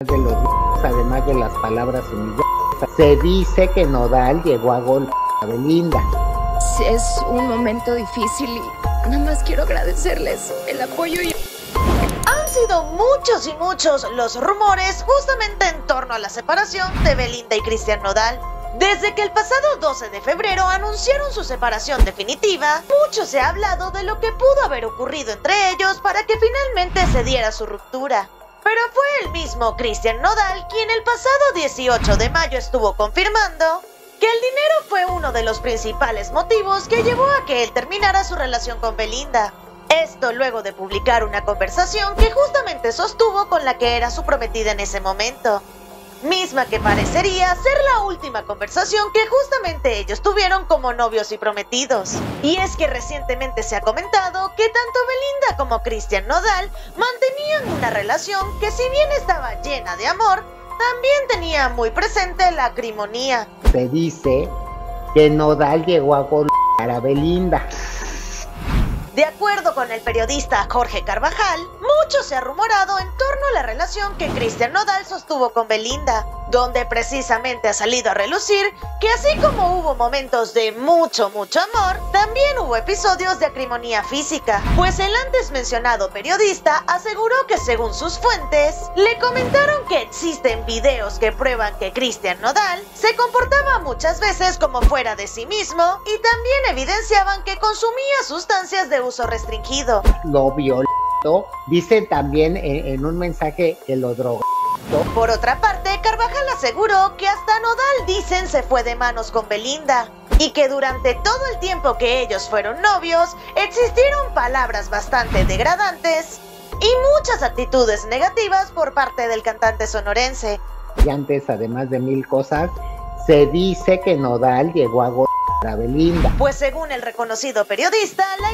de los además de las palabras humillantes. Se dice que Nodal llegó a golpear a Belinda. Es un momento difícil y nada más quiero agradecerles el apoyo y... Han sido muchos y muchos los rumores justamente en torno a la separación de Belinda y Cristian Nodal. Desde que el pasado 12 de febrero anunciaron su separación definitiva, mucho se ha hablado de lo que pudo haber ocurrido entre ellos para que finalmente se diera su ruptura. Pero fue el mismo Cristian Nodal quien el pasado 18 de mayo estuvo confirmando que el dinero fue uno de los principales motivos que llevó a que él terminara su relación con Belinda. Esto luego de publicar una conversación que justamente sostuvo con la que era su prometida en ese momento misma que parecería ser la última conversación que justamente ellos tuvieron como novios y prometidos. Y es que recientemente se ha comentado que tanto Belinda como Cristian Nodal mantenían una relación que si bien estaba llena de amor, también tenía muy presente la acrimonía. Se dice que Nodal llegó a golpear a Belinda. De acuerdo con el periodista Jorge Carvajal, mucho se ha rumorado en torno a la relación que Cristian Nodal sostuvo con Belinda, donde precisamente ha salido a relucir que así como hubo momentos de mucho, mucho amor, también hubo episodios de acrimonía física, pues el antes mencionado periodista aseguró que según sus fuentes, le comentaron que existen videos que prueban que Cristian Nodal se comportaba muchas veces como fuera de sí mismo y también evidenciaban que consumía sustancias de uso restringido. Lo violó. Dice también en, en un mensaje que lo drogó. Por otra parte, Carvajal aseguró que hasta Nodal dicen se fue de manos con Belinda y que durante todo el tiempo que ellos fueron novios existieron palabras bastante degradantes y muchas actitudes negativas por parte del cantante sonorense. Y antes, además de mil cosas, se dice que Nodal llegó a a Belinda. Pues según el reconocido periodista, la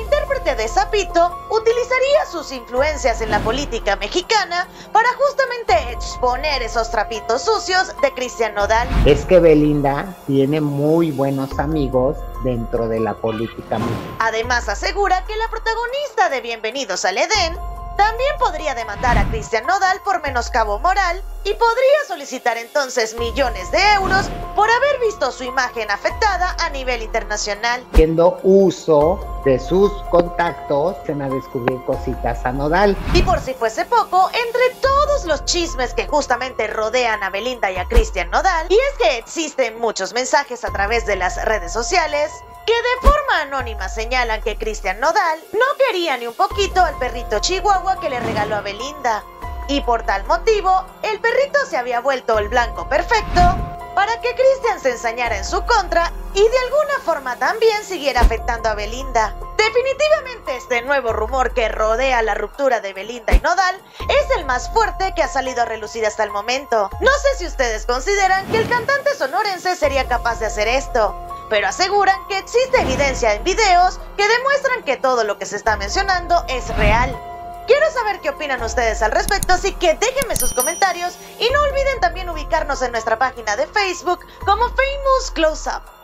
de Zapito utilizaría sus influencias en la política mexicana para justamente exponer esos trapitos sucios de Cristian Nodal. Es que Belinda tiene muy buenos amigos dentro de la política mexicana. Además asegura que la protagonista de Bienvenidos al Edén también podría demandar a Cristian Nodal por menoscabo moral y podría solicitar entonces millones de euros por haber visto su imagen afectada a nivel internacional. Haciendo uso de sus contactos, se van a descubrir cositas a Nodal. Y por si fuese poco, entre todos los chismes que justamente rodean a Belinda y a Cristian Nodal, y es que existen muchos mensajes a través de las redes sociales, que de forma anónima señalan que Cristian Nodal no quería ni un poquito al perrito chihuahua que le regaló a Belinda. Y por tal motivo, el perrito se había vuelto el blanco perfecto para que Cristian se ensañara en su contra y de alguna forma también siguiera afectando a Belinda. Definitivamente este nuevo rumor que rodea la ruptura de Belinda y Nodal es el más fuerte que ha salido a relucir hasta el momento. No sé si ustedes consideran que el cantante sonorense sería capaz de hacer esto, pero aseguran que existe evidencia en videos que demuestran que todo lo que se está mencionando es real. Quiero saber qué opinan ustedes al respecto, así que déjenme sus comentarios y no olviden también ubicarnos en nuestra página de Facebook como Famous Close Up.